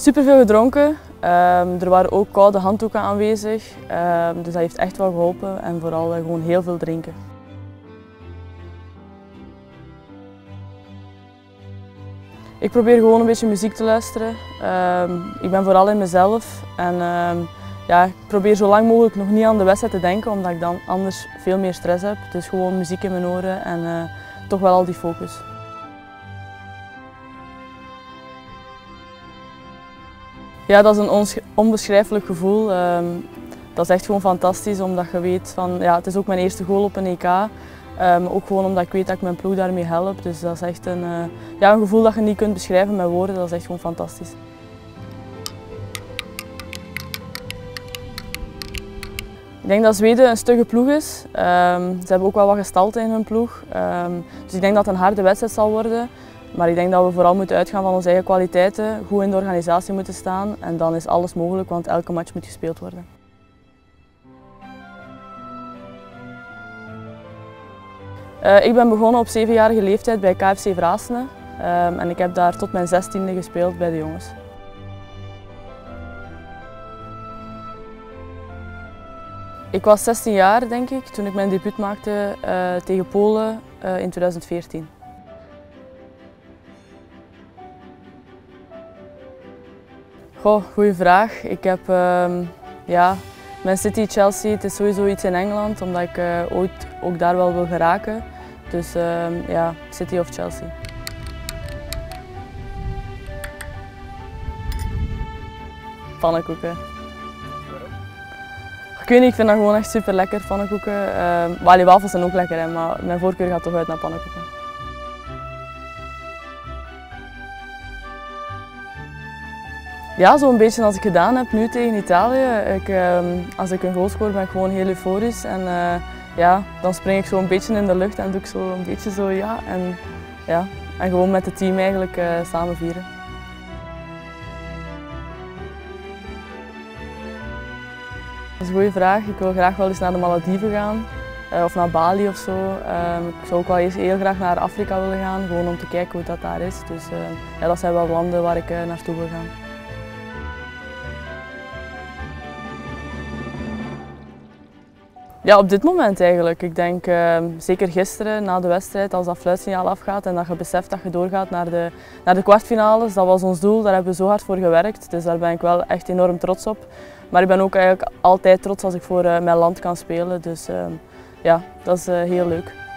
Super veel gedronken. Ehm, er waren ook koude handdoeken aanwezig, ehm, dus dat heeft echt wel geholpen en vooral eh, gewoon heel veel drinken. Ik probeer gewoon een beetje muziek te luisteren. Ehm, ik ben vooral in mezelf en ja, ik probeer zo lang mogelijk nog niet aan de wedstrijd te denken, omdat ik dan anders veel meer stress heb. Dus gewoon muziek in mijn oren en uh, toch wel al die focus. Ja, dat is een onbeschrijfelijk gevoel. Ehm, dat is echt gewoon fantastisch, omdat je weet van, ja, het is ook mijn eerste goal op een EK. Um, ook gewoon omdat ik weet dat ik mijn ploeg daarmee help. Dus dat is echt een, uh, ja, een gevoel dat je niet kunt beschrijven met woorden. Dat is echt gewoon fantastisch. Ik denk dat Zweden een stugge ploeg is. Um, ze hebben ook wel wat gestalte in hun ploeg. dus ik denk dat het een harde wedstrijd zal worden. Maar ik denk dat we vooral moeten uitgaan van onze eigen kwaliteiten, goed in de organisatie moeten staan en dan is alles mogelijk, want elke match moet gespeeld worden. Uh, ik ben begonnen op zevenjarige leeftijd bij KFC Vraasne um, en ik heb daar tot mijn zestiende gespeeld bij de jongens. Ik was 16 jaar denk ik toen ik mijn debuut maakte uh, tegen Polen uh, in 2014. Goh, goede vraag. Ik heb uh, ja, Man City, Chelsea, het is sowieso iets in Engeland, omdat ik uh, ooit ook daar wel wil geraken. Dus uh, ja, City of Chelsea. Pannenkoeken. Ik weet niet, ik vind dat gewoon echt super lekker, pannenkoeken. Uh, wafels zijn ook lekker, hè, maar mijn voorkeur gaat toch uit naar pannenkoeken. Ja, zo'n beetje als ik gedaan heb nu tegen Italië. Ik, uh, als ik een goal scoor ben ik gewoon heel euforisch. En uh, ja, dan spring ik zo een beetje in de lucht en doe ik zo een beetje zo ja. En, ja, en gewoon met het team eigenlijk uh, samen vieren. Dat is een goede vraag. Ik wil graag wel eens naar de Malediven gaan. Uh, of naar Bali of zo. Ehm, ik zou ook wel eens heel graag naar Afrika willen gaan, gewoon om te kijken hoe dat daar is. Dus ja, dat zijn wel landen waar ik naartoe wil gaan. Ja, op dit moment eigenlijk. Ik denk uh, zeker gisteren na de wedstrijd, als dat fluitsignaal afgaat en dat je beseft dat je doorgaat naar de, naar de kwartfinales. Dat was ons doel, daar hebben we zo hard voor gewerkt. Dus daar ben ik wel echt enorm trots op. Maar ik ben ook eigenlijk altijd trots als ik voor uh, mijn land kan spelen. Dus uh, ja, dat is eh, heel leuk.